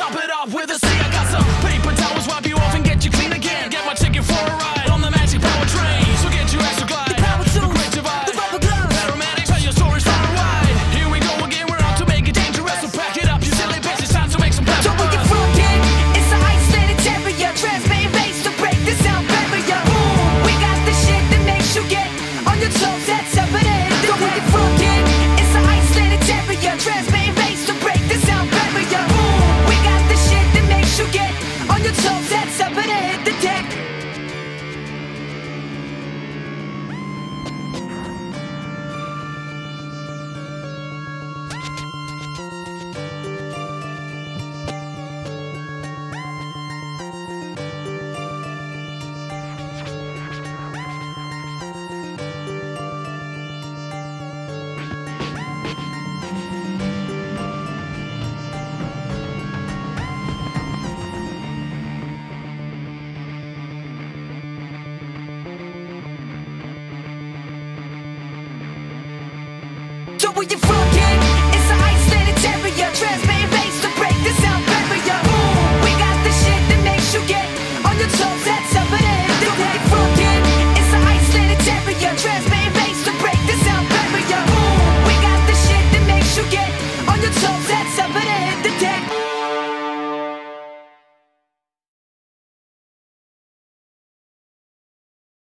gonna top it where you kid?